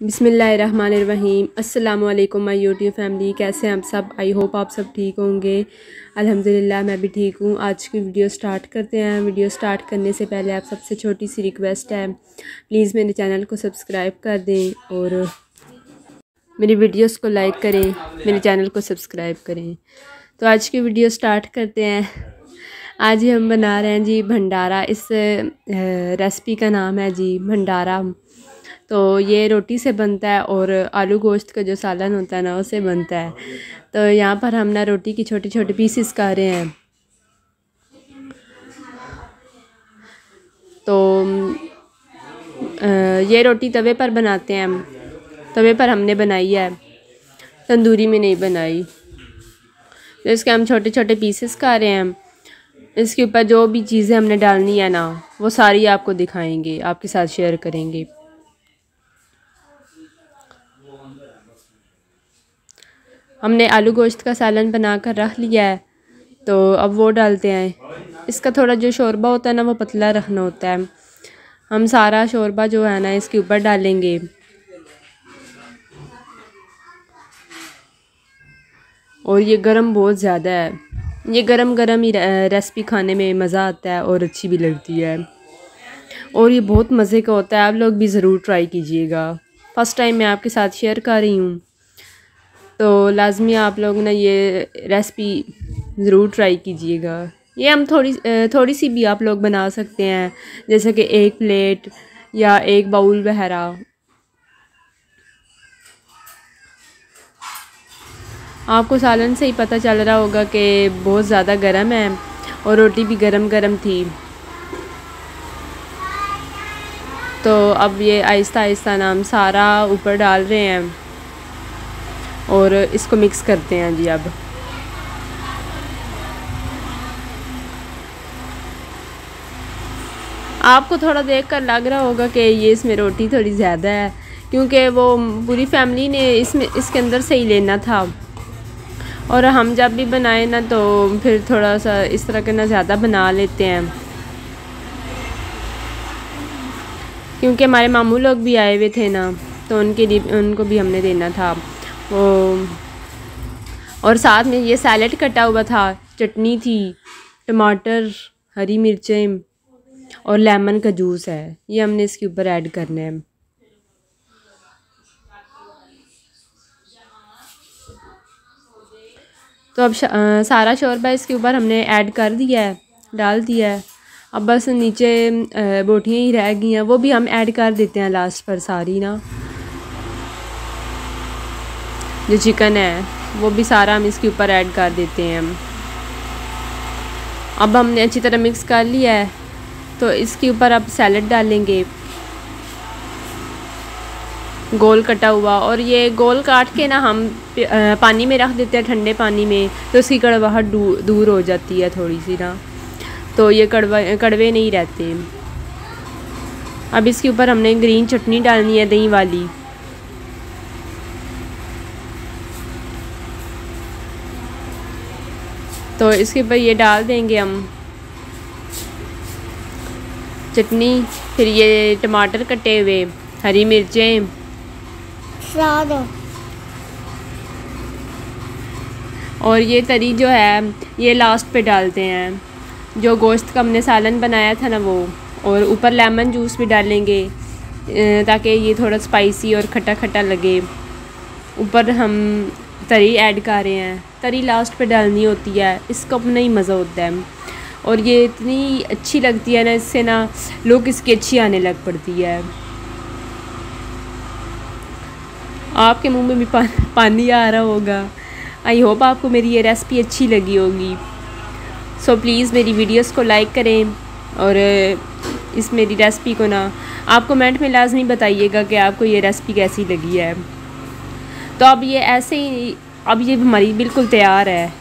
बिसमीम वालेकुम my YouTube family. कैसे हैं आप सब? आई होप आप सब ठीक होंगे। अल्हम्दुलिल्लाह, मैं भी ठीक हूँ। आज की वीडियो स्टार्ट करते हैं। वीडियो स्टार्ट करने से पहले आप सबसे छोटी सी रिक्वेस्ट है, प्लीज़ मेरे चैनल को सब्सक्राइब कर दें और मेरी वीडियोस को लाइक करें, मेरे चैनल को सब्सक्राइब करें। तो आज की वीडियो स्टार्ट करते हैं। आज हम बना रहे हैं जी भंडारा। इस रेसिपी का नाम है जी भंडारा। तो ये रोटी से बनता है और आलू गोश्त का जो सालन होता है ना उससे बनता है। तो यहाँ पर हम ना रोटी की छोटे छोटे पीसेस कर रहे हैं। तो ये रोटी तवे पर बनाते हैं हम। तवे पर हमने बनाई है। तंदूरी में नहीं बनाई। तो इसके हम छोटे छोटे पीसेस कर रहे हैं। इसके ऊपर जो भी चीज़ें हमने डालनी है ना, वो सारी आपको दिखाएँगे, आपके साथ शेयर करेंगे। हमने आलू गोश्त का सालन बना कर रख लिया है तो अब वो डालते हैं। इसका थोड़ा जो शोरबा होता है ना, वो पतला रखना होता है। हम सारा शोरबा जो है ना, इसके ऊपर डालेंगे। और ये गरम बहुत ज़्यादा है। ये गरम गरम ही रेसिपी खाने में मज़ा आता है और अच्छी भी लगती है। और ये बहुत मज़े का होता है, आप लोग भी ज़रूर ट्राई कीजिएगा। फ़र्स्ट टाइम मैं आपके साथ शेयर कर रही हूँ। तो लाजमी आप लोग ना ये रेसिपी ज़रूर ट्राई कीजिएगा। ये हम थोड़ी थोड़ी सी भी आप लोग बना सकते हैं, जैसे कि एक प्लेट या एक बाउल वहरा आपको सालन से ही पता चल रहा होगा कि बहुत ज़्यादा गर्म है और रोटी भी गरम गरम थी। तो अब ये आहिस्ता आहिस्ता नाम सारा ऊपर डाल रहे हैं और इसको मिक्स करते हैं जी अब। आपको थोड़ा देख कर लग रहा होगा कि ये इसमें रोटी थोड़ी ज़्यादा है, क्योंकि वो पूरी फैमिली ने इसमें, इसके अंदर से ही लेना था। और हम जब भी बनाए ना तो फिर थोड़ा सा इस तरह के ना ज़्यादा बना लेते हैं। क्योंकि हमारे मामू लोग भी आए हुए थे ना तो उनके लिए, उनको भी हमने देना था। वो, और साथ में ये सैलड कटा हुआ था, चटनी थी, टमाटर, हरी मिर्चें, और लेमन का जूस है। ये हमने इसके ऊपर ऐड करना है। तो अब सारा शोरबा इसके ऊपर हमने ऐड कर दिया है, डाल दिया है। अब बस नीचे बोटियाँ ही रह गई हैं। वो भी हम ऐड कर देते हैं लास्ट पर सारी ना। जो चिकन है, वो भी सारा हम इसके ऊपर ऐड कर देते हैं अब हमने अच्छी तरह मिक्स कर लिया है तो इसके ऊपर अब सैलड डालेंगे। गोल कटा हुआ, और ये गोल काट के ना हम पानी में रख देते हैं ठंडे पानी में तो उसकी कड़वाहट दूर हो जाती है थोड़ी सी ना। तो ये कड़वा कड़वे नहीं रहते। अब इसके ऊपर हमने ग्रीन चटनी डालनी है दही वाली। तो इसके ऊपर ये डाल देंगे हम। चटनी फिर ये टमाटर कटे हुए हरी मिर्चें। और ये तरी जो है ये लास्ट पे डालते हैं। जो गोश्त का हमने सालन बनाया था ना वो, और ऊपर लेमन जूस भी डालेंगे ताकि ये थोड़ा स्पाइसी और खट्टा खट्टा लगे। ऊपर हम तरी ऐड कर रहे हैं। तरी लास्ट पे डालनी होती है, इसका अपना ही मज़ा होता है। और ये इतनी अच्छी लगती है ना, इससे ना लोग इसकी अच्छी आने लग पड़ती है। आपके मुँह में भी पानी आ रहा होगा। आई होप आपको मेरी ये रेसिपी अच्छी लगी होगी। सो प्लीज़ मेरी वीडियोस को लाइक करें और इस मेरी रेसिपी को ना आप कमेंट में लाजमी बताइएगा कि आपको ये रेसिपी कैसी लगी है। तो अब ये ऐसे ही, अब ये हमारी बिल्कुल तैयार है।